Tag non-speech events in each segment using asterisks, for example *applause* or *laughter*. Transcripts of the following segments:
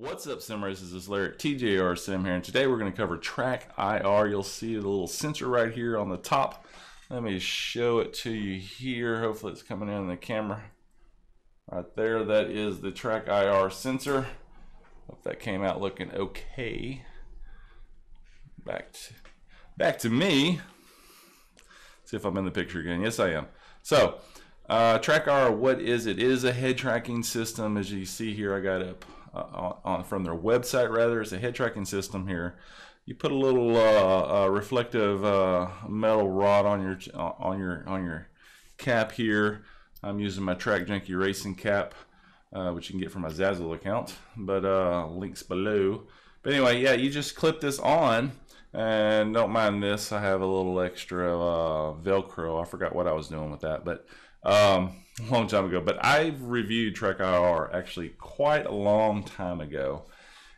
What's up, sim racers? This is Larry TJR Sim here, and today we're going to cover Track IR. You'll see the little sensor right here on the top. Let me show it to you here. Hopefully, it's coming in the camera right there. That is the Track IR sensor. Hope that came out looking okay. Back to, back to me. See if I'm in the picture again. Yes, I am. So, uh, Track IR, what is it? It is a head tracking system. As you see here, I got up uh, on, from their website rather. It's a head tracking system here. You put a little uh, uh, reflective uh, metal rod on your on your on your cap here. I'm using my Track Junkie Racing cap, uh, which you can get from my Zazzle account, but uh, links below. But anyway, yeah, you just clip this on, and don't mind this. I have a little extra Velcro. I forgot what I was doing with that, but um, a long time ago. But I've reviewed Track IR actually quite a long time ago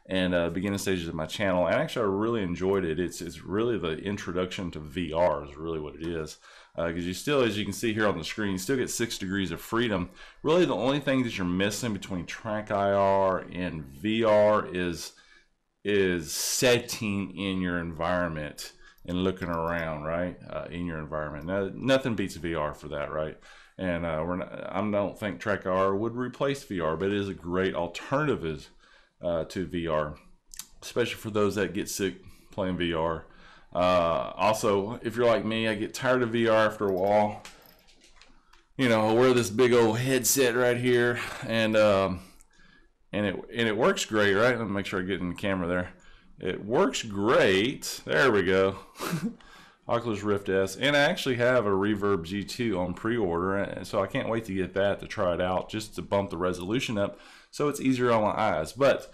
and uh, beginning stages of my channel. And actually, I really enjoyed it. It's it's really the introduction to VR is really what it is. Because uh, you still, as you can see here on the screen, you still get six degrees of freedom. Really, the only thing that you're missing between Track IR and VR is is setting in your environment and looking around, right, uh, in your environment. Now, nothing beats VR for that, right? And uh, we're not, I don't think Track IR would replace VR, but it is a great alternative uh, to VR, especially for those that get sick playing VR. Uh, also, if you're like me, I get tired of VR after a while. You know, I wear this big old headset right here, and um, and it and it works great, right? Let me make sure I get in the camera there. It works great. There we go. *laughs* Oculus Rift S, and I actually have a Reverb G2 on pre-order, and so I can't wait to get that to try it out, just to bump the resolution up, so it's easier on my eyes. But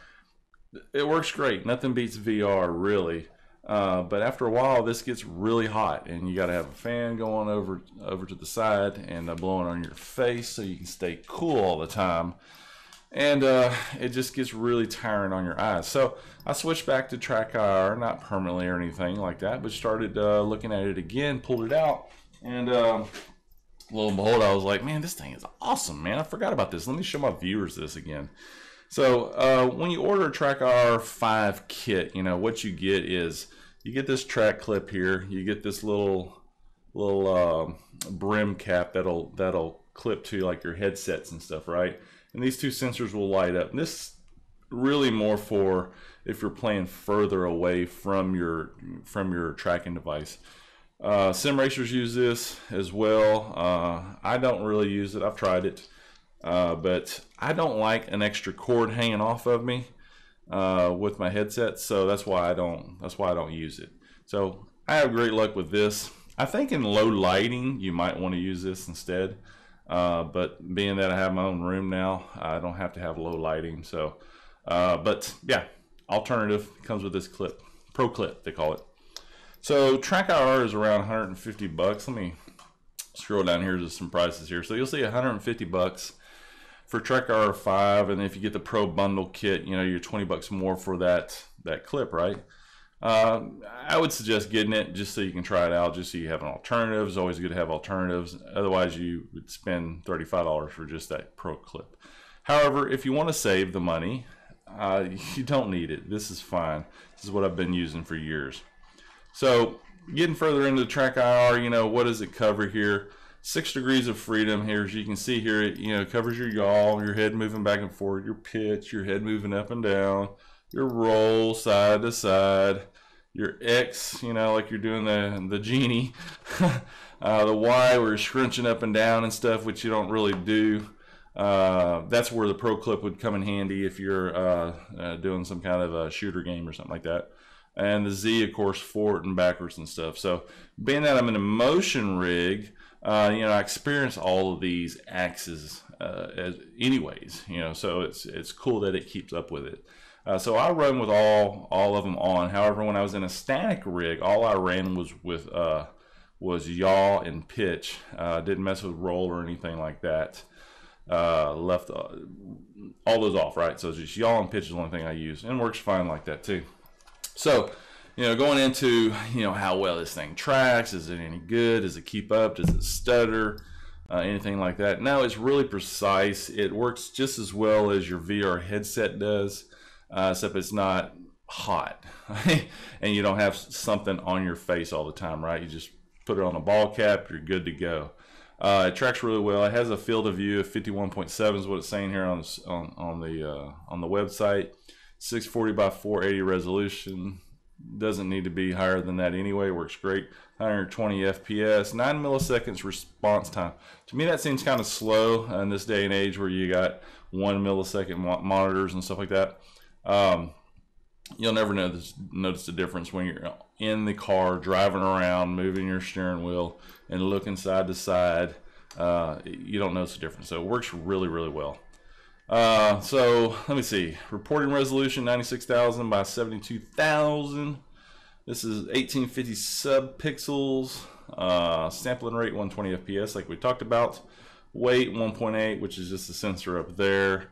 it works great. Nothing beats VR, really. Uh, but after a while, this gets really hot, and you got to have a fan going over over to the side and uh, blowing on your face so you can stay cool all the time and uh, it just gets really tiring on your eyes. So I switched back to Track IR, not permanently or anything like that, but started uh, looking at it again, pulled it out, and uh, lo and behold, I was like, man, this thing is awesome, man. I forgot about this. Let me show my viewers this again. So uh, when you order a Track IR 5 kit, you know, what you get is you get this track clip here, you get this little little uh, brim cap that'll that'll clip to like your headsets and stuff, right? And these two sensors will light up. And this really more for if you're playing further away from your from your tracking device. Uh, sim racers use this as well. Uh, I don't really use it. I've tried it, uh, but I don't like an extra cord hanging off of me uh, with my headset, so that's why I don't. That's why I don't use it. So I have great luck with this. I think in low lighting you might want to use this instead. Uh, but being that I have my own room now, I don't have to have low lighting. So, uh, but yeah, alternative comes with this clip, Pro Clip they call it. So Track IR is around 150 bucks. Let me scroll down here to some prices here. So you'll see 150 bucks for Track IR 5, and if you get the Pro Bundle kit, you know you're 20 bucks more for that that clip, right? Uh, I would suggest getting it just so you can try it out, just so you have an alternative. It's always good to have alternatives. Otherwise, you would spend $35 for just that Pro Clip. However, if you want to save the money, uh, *laughs* you don't need it. This is fine. This is what I've been using for years. So, getting further into the Track IR, you know, what does it cover here? Six degrees of freedom here, as you can see here, it you know covers your yaw, your head moving back and forth, your pitch, your head moving up and down your roll side to side, your X, you know, like you're doing the the genie, *laughs* uh, the Y where you're scrunching up and down and stuff, which you don't really do. Uh, that's where the Pro Clip would come in handy if you're uh, uh, doing some kind of a shooter game or something like that. And the Z, of course, forward and backwards and stuff. So, being that I'm in a motion rig, uh, you know, I experience all of these axes uh, as anyways. You know, so it's it's cool that it keeps up with it. Uh, so I run with all all of them on. However, when I was in a static rig, all I ran was with uh, was yaw and pitch. Uh, didn't mess with roll or anything like that. Uh, left uh, all those off, right? So just yaw and pitch is the only thing I use, and works fine like that too. So, you know, going into you know how well this thing tracks, is it any good? Does it keep up? Does it stutter? Uh, anything like that? No, it's really precise. It works just as well as your VR headset does. Uh, except it's not hot *laughs* and you don't have something on your face all the time, right? You just put it on a ball cap, you're good to go. Uh, it tracks really well. It has a field of view of 51.7 is what it's saying here on on, on the uh, on the website. 640 by 480 resolution doesn't need to be higher than that anyway. Works great. 120 FPS, nine milliseconds response time. To me, that seems kind of slow in this day and age where you got one millisecond monitors and stuff like that. Um, you'll never notice notice the difference when you're in the car driving around, moving your steering wheel, and looking side to side. Uh, you don't notice the difference. So it works really, really well. Uh, so let me see. Reporting resolution 96,000 by 72,000. This is 1850 subpixels. Uh, sampling rate 120 FPS, like we talked about. Weight 1.8, which is just the sensor up there.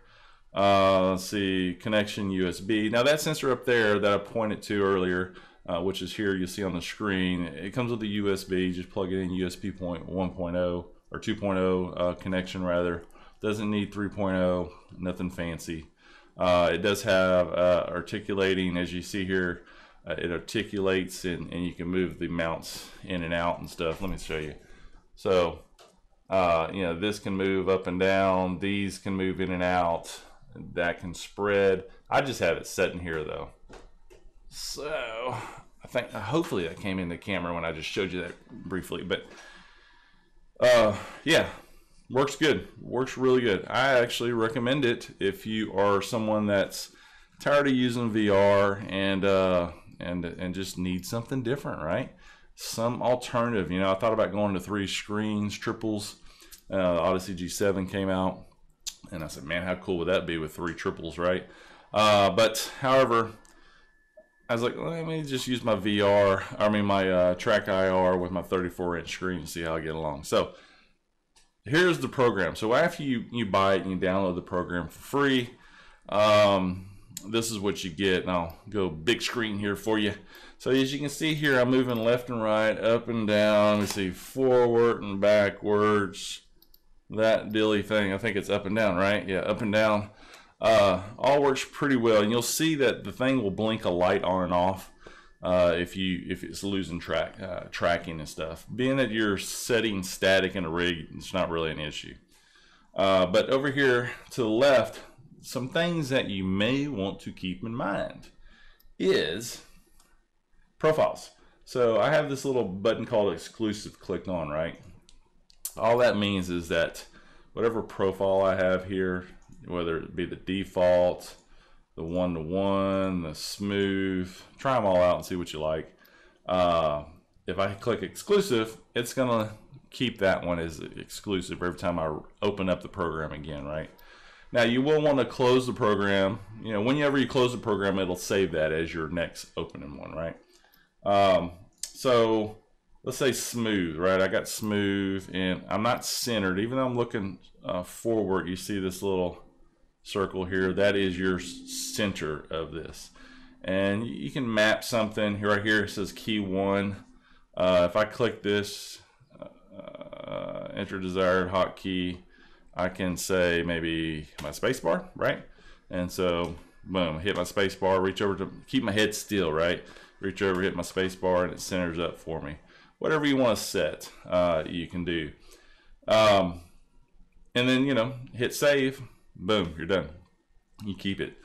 Uh, let's see, connection USB. Now that sensor up there that I pointed to earlier, uh, which is here you see on the screen, it comes with a USB. Just plug it in USB point 1.0 or 2.0 uh, connection rather. Doesn't need 3.0, nothing fancy. Uh, it does have uh, articulating, as you see here, uh, it articulates and, and you can move the mounts in and out and stuff. Let me show you. So, you know, this can move up and down. These can move in and out that can spread. I just have it set in here though. So I think hopefully that came in the camera when I just showed you that briefly. But uh, yeah, works good. Works really good. I actually recommend it if you are someone that's tired of using VR and uh, and and just need something different, right? Some alternative. You know, I thought about going to three screens, triples. Uh, Odyssey G7 came out and I said, man, how cool would that be with three triples, right? Uh, but however, I was like, let me just use my VR, I mean my uh, Track IR with my 34 inch screen and see how I get along. So here's the program. So after you, you buy it and you download the program for free, um, this is what you get. And I'll go big screen here for you. So as you can see here, I'm moving left and right, up and down. Let's see, forward and backwards that dilly thing. I think it's up and down, right? Yeah, up and down. Uh, all works pretty well, and you'll see that the thing will blink a light on and off uh, if you if it's losing track uh, tracking and stuff. Being that you're setting static in a rig, it's not really an issue. Uh, but over here to the left, some things that you may want to keep in mind is profiles. So I have this little button called exclusive clicked on, right? All that means is that whatever profile I have here, whether it be the default, the one-to-one, the smooth, try them all out and see what you like. Uh, if I click exclusive, it's gonna keep that one as exclusive every time I open up the program again, right? Now you will want to close the program. You know, whenever you close the program, it'll save that as your next opening one, right? Um, so let's say smooth, right? I got smooth and I'm not centered. Even though I'm looking uh, forward, you see this little circle here. That is your center of this. And you can map something here, right here. It says key one. Uh, if I click this, uh, enter desired hotkey, I can say maybe my spacebar, right? And so, boom, hit my spacebar, reach over to keep my head still, right? Reach over, hit my spacebar, and it centers up for me whatever you want to set, uh, you can do. Um, and then, you know, hit save, boom, you're done. You keep it.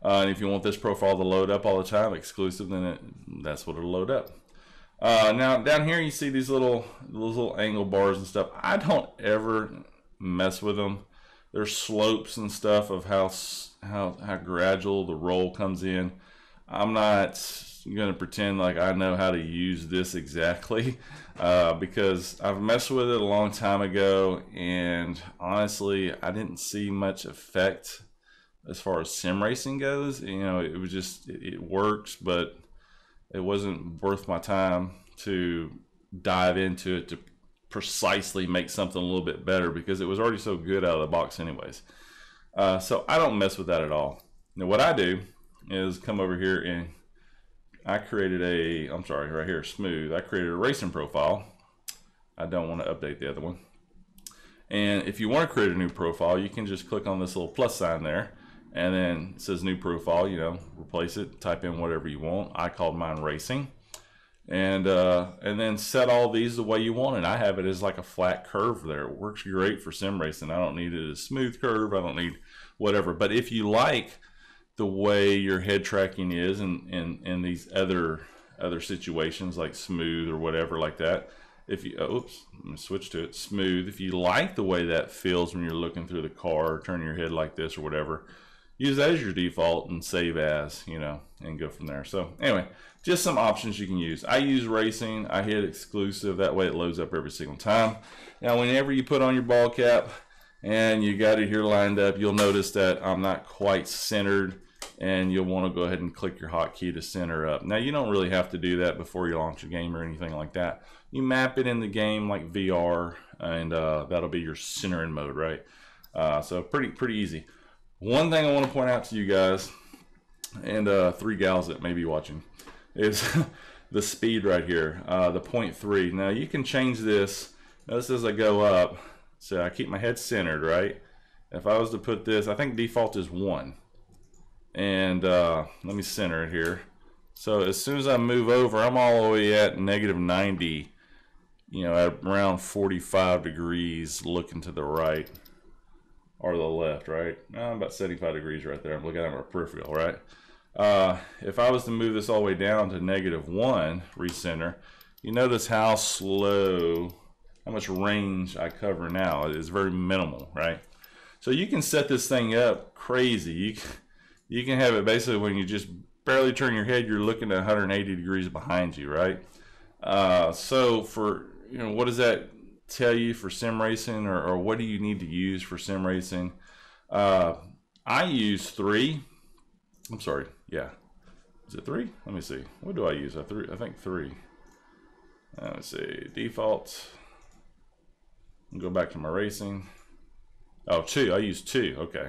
Uh, and if you want this profile to load up all the time, exclusive, then it, that's what it'll load up. Uh, now down here you see these little little angle bars and stuff. I don't ever mess with them. There's slopes and stuff of how how how gradual the roll comes in. I'm not going to pretend like I know how to use this exactly *laughs* uh, because I've messed with it a long time ago and honestly I didn't see much effect as far as sim racing goes. You know, it was just, it, it works, but it wasn't worth my time to dive into it to precisely make something a little bit better because it was already so good out of the box anyways. Uh, so I don't mess with that at all. Now what I do is come over here and I created a, I'm sorry, right here, smooth. I created a racing profile. I don't want to update the other one. And if you want to create a new profile, you can just click on this little plus sign there and then it says new profile, you know, replace it, type in whatever you want. I called mine racing. And uh, and then set all these the way you want And I have it as like a flat curve there. It works great for sim racing. I don't need it as smooth curve. I don't need whatever. But if you like the way your head tracking is in, in, in these other other situations like smooth or whatever like that, if you oh, oops switch to it smooth if you like the way that feels when you're looking through the car or turning your head like this or whatever use that as your default and save as, you know, and go from there. So anyway, just some options you can use. I use racing. I hit exclusive. That way it loads up every single time. Now, whenever you put on your ball cap and you got it here lined up, you'll notice that I'm not quite centered and you'll want to go ahead and click your hotkey to center up. Now, you don't really have to do that before you launch a game or anything like that. You map it in the game like VR and uh, that'll be your centering mode, right? Uh, so pretty, pretty easy. One thing I want to point out to you guys, and uh, three gals that may be watching, is *laughs* the speed right here, uh, the 0.3. Now you can change this. Notice as I go up, so I keep my head centered, right? If I was to put this, I think default is 1. And uh, let me center it here. So as soon as I move over, I'm all the way at negative 90, you know, at around 45 degrees looking to the right or the left, right? I'm about 75 degrees right there. I'm looking at my peripheral, right? Uh, if I was to move this all the way down to negative one, recenter, you notice how slow, how much range I cover now. It is very minimal, right? So you can set this thing up crazy. You can, you can have it basically when you just barely turn your head, you're looking at 180 degrees behind you, right? Uh, so for, you know, what does that tell you for sim racing or, or what do you need to use for sim racing? Uh, I use three. I'm sorry. Yeah. Is it three? Let me see. What do I use? I, three, I think three. Uh, let me see. Default. Go back to my racing. Oh, two. I use two. Okay.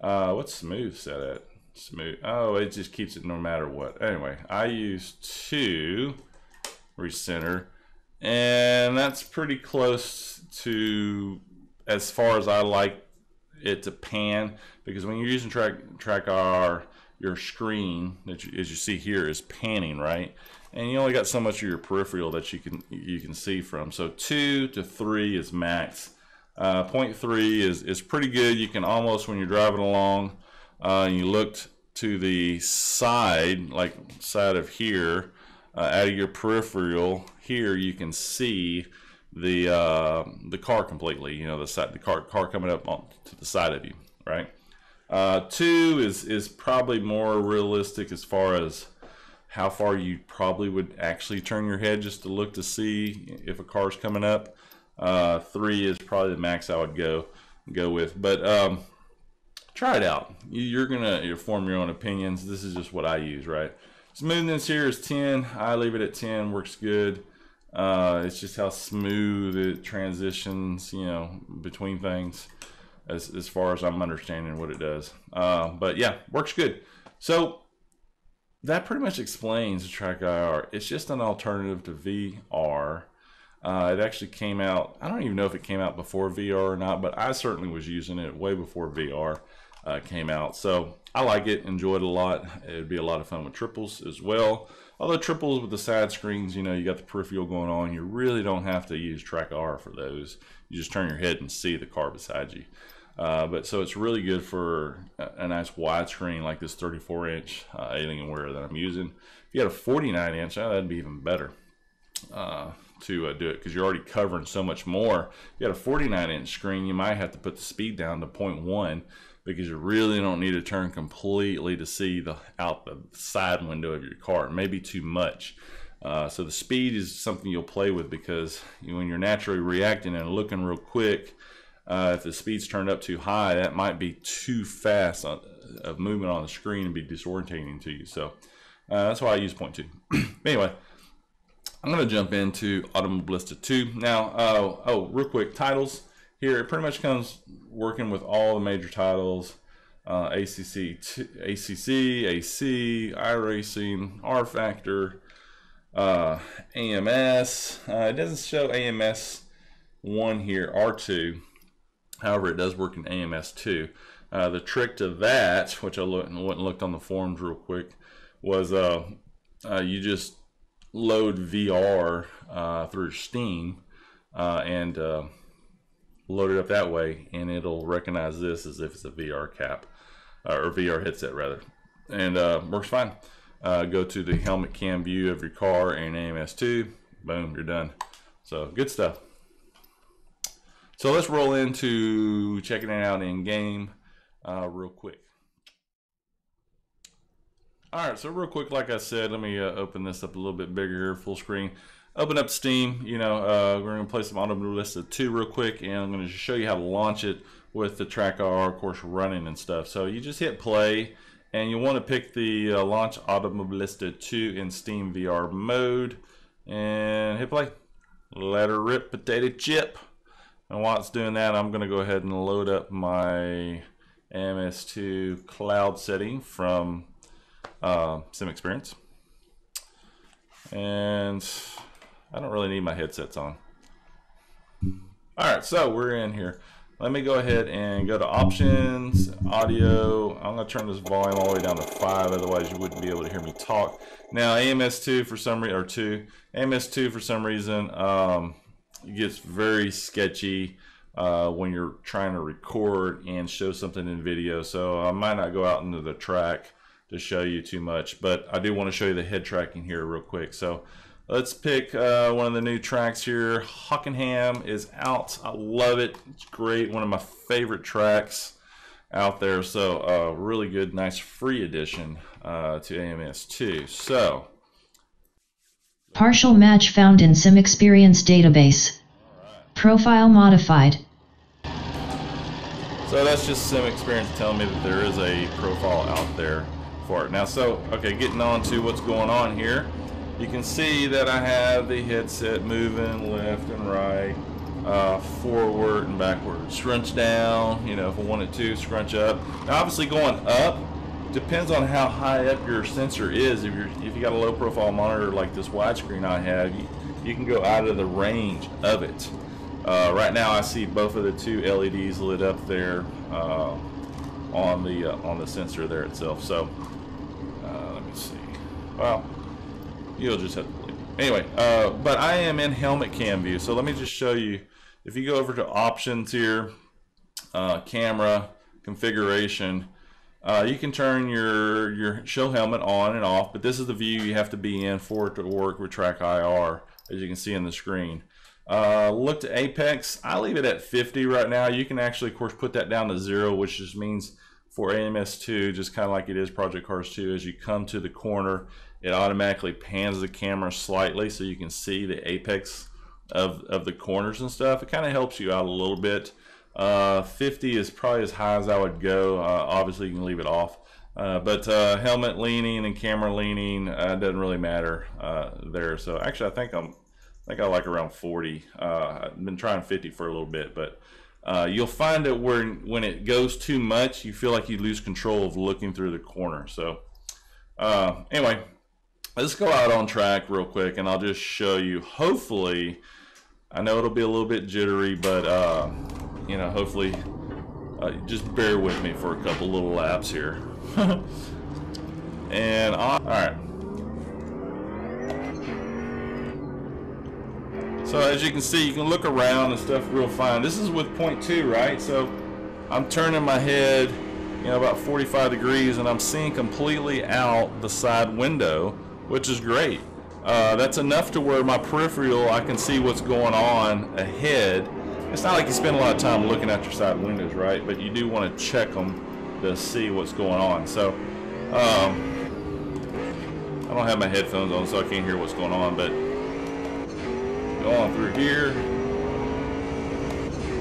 Uh, what's smooth set at? Smooth. Oh, it just keeps it no matter what. Anyway, I use two recenter and that's pretty close to as far as I like it to pan because when you're using track track R your screen that you, as you see here is panning right and you only got so much of your peripheral that you can you can see from so two to three is max uh, point three is is pretty good. You can almost when you're driving along uh, you looked to the side like side of here uh, out of your peripheral here you can see the uh, the car completely you know the side the car car coming up on to the side of you right? Uh, two is is probably more realistic as far as how far you probably would actually turn your head just to look to see if a car's coming up uh, three is probably the max I would go go with but um, try it out you're gonna form your own opinions this is just what I use right Smoothness here is 10. I leave it at 10. Works good. Uh, it's just how smooth it transitions, you know, between things as, as far as I'm understanding what it does. Uh, but yeah, works good. So that pretty much explains Track IR. It's just an alternative to VR. Uh, it actually came out, I don't even know if it came out before VR or not, but I certainly was using it way before VR uh, came out. So I like it, enjoyed it a lot. It'd be a lot of fun with triples as well. Although triples with the side screens, you know, you got the peripheral going on. You really don't have to use track R for those. You just turn your head and see the car beside you. Uh, but so it's really good for a, a nice widescreen like this 34 inch uh, Alienware that I'm using. If you had a 49 inch, oh, that'd be even better uh, to uh, do it because you're already covering so much more. If you got a 49 inch screen, you might have to put the speed down to 0.1 because you really don't need to turn completely to see the out the side window of your car. Maybe too much. Uh, so the speed is something you'll play with because you, when you're naturally reacting and looking real quick, uh, if the speed's turned up too high, that might be too fast on, of movement on the screen and be disorientating to you. So uh, that's why I use point two. *clears throat* anyway, I'm going to jump into Automobilista 2. Now, uh, oh, real quick, titles here. It pretty much comes working with all the major titles. Uh, ACC, ACC, AC, iRacing, rFactor, uh, AMS. Uh, it doesn't show AMS one here, R2. However, it does work in AMS2. Uh, the trick to that, which I looked, went and looked on the forums real quick, was uh, uh, you just load VR uh, through Steam uh, and uh, load it up that way, and it'll recognize this as if it's a VR cap or VR headset rather, and works fine. go to the helmet cam view of your car and AMS2. Boom, you're done. So good stuff. So let's roll into checking it out in game uh, real quick. All right, so real quick, like I said, let me uh, open this up a little bit bigger full screen. Open up Steam, you know, uh, we're gonna play some Automobilista 2 real quick, and I'm gonna show you how to launch it with the Track IR, of course, running and stuff. So you just hit play, and you wanna pick the uh, Launch Automobilista 2 in Steam VR mode, and hit play. Let her rip, potato chip. And while it's doing that, I'm gonna go ahead and load up my AMS2 cloud setting from uh, Sim Experience. And I don't really need my headsets on. All right, so we're in here. Let me go ahead and go to options, audio. I'm gonna turn this volume all the way down to five, otherwise you wouldn't be able to hear me talk. Now AMS2 for some reason, or two, AMS2 for some reason, um, gets very sketchy uh, when you're trying to record and show something in video. So I might not go out into the track to show you too much, but I do want to show you the head tracking here real quick. So let's pick uh, one of the new tracks here. Hockenheim is out. I love it. It's great. One of my favorite tracks out there. So uh, really good, nice free addition uh, to AMS2. So partial match found in Sim Experience database. Profile modified. So that's just Sim Experience telling me that there is a profile out there for it. Now, so, okay, getting on to what's going on here. You can see that I have the headset moving left and right, uh, forward and backward. Scrunch down, you know, if I wanted to, scrunch up. Now, obviously going up depends on how high up your sensor is. If you're if you got a low profile monitor like this widescreen I have, you, you can go out of the range of it. Uh, right now I see both of the two LEDs lit up there uh, on the uh, on the sensor there itself. So let me see. Well, you'll just have to believe. Anyway, uh, but I am in helmet cam view. So let me just show you. If you go over to options here, uh, camera configuration, uh, you can turn your your show helmet on and off. But this is the view you have to be in for it to work with Track IR, as you can see on the screen. Uh, look to apex. I leave it at 50 right now. You can actually, of course, put that down to zero, which just means for AMS2, just kind of like it is Project Cars 2, as you come to the corner, it automatically pans the camera slightly so you can see the apex of, of the corners and stuff. It kind of helps you out a little bit. Uh, 50 is probably as high as I would go. Uh, obviously, you can leave it off. Uh, but uh, helmet leaning and camera leaning uh, doesn't really matter uh, there. So actually, I think I'm I think I like around 40. Uh, I've been trying 50 for a little bit, but uh, you'll find that when when it goes too much, you feel like you lose control of looking through the corner. So uh, anyway, let's go out on track real quick, and I'll just show you. Hopefully, I know it'll be a little bit jittery, but uh, you know, hopefully, uh, just bear with me for a couple little laps here. *laughs* and all right. So as you can see, you can look around and stuff real fine. This is with point two, right? So I'm turning my head, you know, about 45 degrees and I'm seeing completely out the side window, which is great. Uh, that's enough to where my peripheral, I can see what's going on ahead. It's not like you spend a lot of time looking at your side windows, right? But you do want to check them to see what's going on. So, um, I don't have my headphones on, so I can't hear what's going on, but going through here.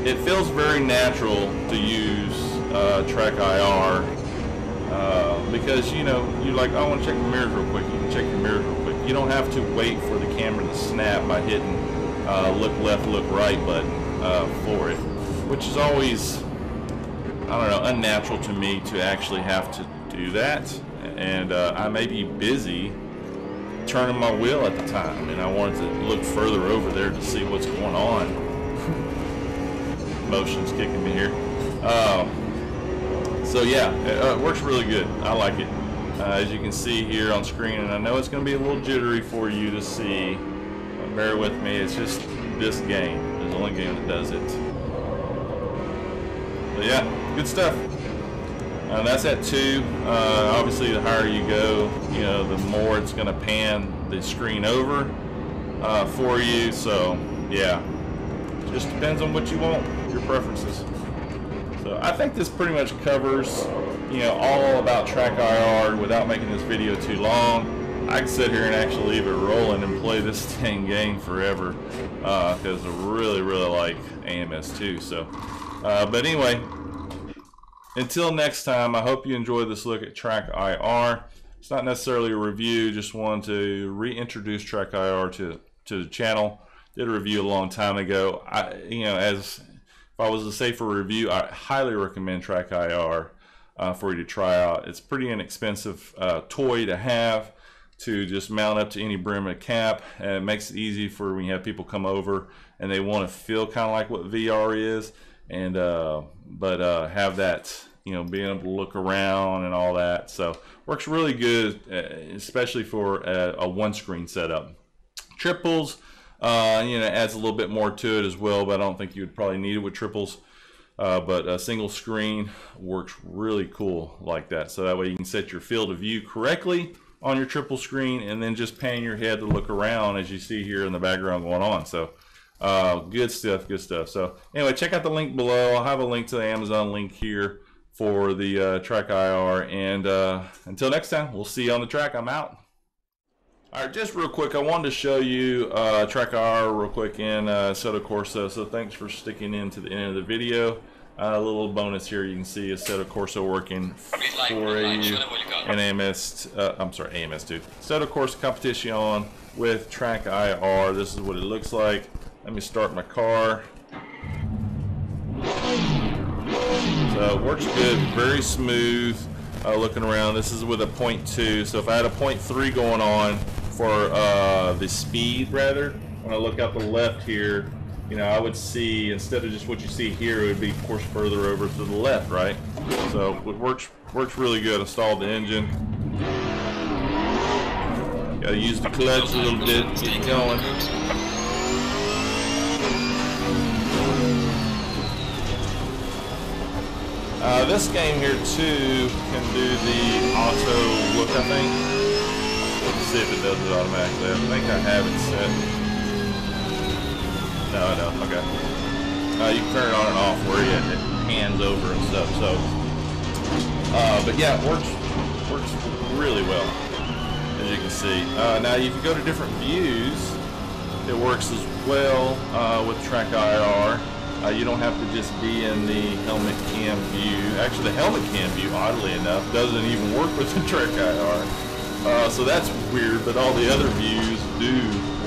It feels very natural to use uh, Track IR uh, because you know you're like, I want to check the mirrors real quick. You can check your mirrors real quick. You don't have to wait for the camera to snap by hitting uh, look left, look right button uh, for it, which is always I don't know unnatural to me to actually have to do that. And uh, I may be busy turning my wheel at the time, and I wanted to look further over there to see what's going on. motion's kicking me here. Um, so yeah, it, uh, works really good. I like it. Uh, as you can see here on screen, and I know it's going to be a little jittery for you to see. bear with me. It's just this game. It's the only game that does it. But yeah, good stuff. Uh, that's at two. Uh, obviously, the higher you go, you know, the more it's going to pan the screen over uh, for you. So, yeah, just depends on what you want, your preferences. So, I think this pretty much covers, you know, all about Track IR without making this video too long. I can sit here and actually leave it rolling and play this *laughs* dang game forever because uh, I really, really like AMS2. So, uh, but anyway, until next time, I hope you enjoyed this look at Track IR. It's not necessarily a review, just wanted to reintroduce Track IR to, to the channel. Did a review a long time ago. I, you know, as if I was to say for review, I highly recommend Track IR uh, for you to try out. It's pretty inexpensive uh, toy to have to just mount up to any brim of cap and it makes it easy for when you have people come over and they want to feel kind of like what VR is and uh, but uh, have that you know being able to look around and all that. So works really good, uh, especially for a, a one screen setup. Triples, uh, you know, adds a little bit more to it as well, but I don't think you would probably need it with triples. Uh, but a single screen works really cool like that. So that way you can set your field of view correctly on your triple screen and then just pan your head to look around as you see here in the background going on. So uh, good stuff, good stuff. So anyway, check out the link below. I'll have a link to the Amazon link here for the uh, Track IR. And uh, until next time, we'll see you on the track. I'm out. All right, just real quick, I wanted to show you uh, Track IR real quick in uh, Assetto Corsa. So thanks for sticking in to the end of the video. A little bonus here, you can see a Assetto Corsa working for a an AMS, uh, I'm sorry, AMS2. Assetto Corsa competition with Track IR. This is what it looks like. Let me start my car. So it works good, very smooth. Uh, looking around, this is with a 0.2. So if I had a 0.3 going on for uh, the speed, rather, when I look out the left here, you know, I would see instead of just what you see here, it would be, of course, further over to the left, right? So it works works really good. I stalled the engine. Got to use the clutch a little bit, get going. Uh, this game here too can do the auto look, I think. Let's see if it does it automatically. I think I have it set. No, I don't. Okay. Uh, you can turn it on and off where you it hands over and stuff. So, uh, but yeah, it works works really well as you can see. Uh, now you can go to different views. It works as well uh, with Track IR. Uh, you don't have to just be in the helmet cam view. Actually, the helmet cam view, oddly enough, doesn't even work with the Track IR. Uh, so that's weird, but all the other views do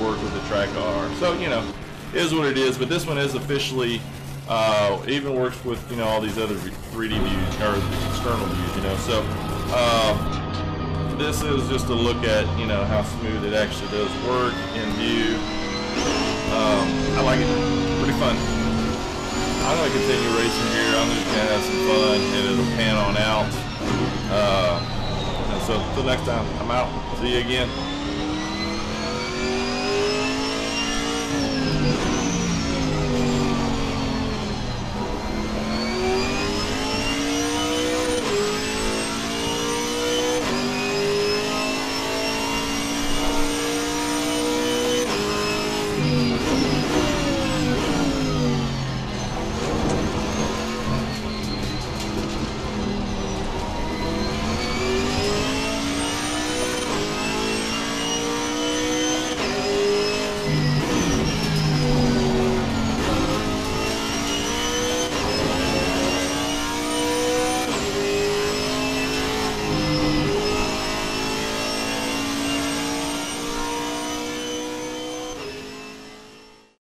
work with the Track IR. So, you know, is what it is, but this one is officially, uh, even works with, you know, all these other 3D views, or external views, you know. So, uh, this is just a look at, you know, how smooth it actually does work in view. Um, I like it. Pretty fun. I'm going to continue racing here. I'm just going to have some fun, and it'll pan on out. Uh, so, until next time, I'm out. See you again.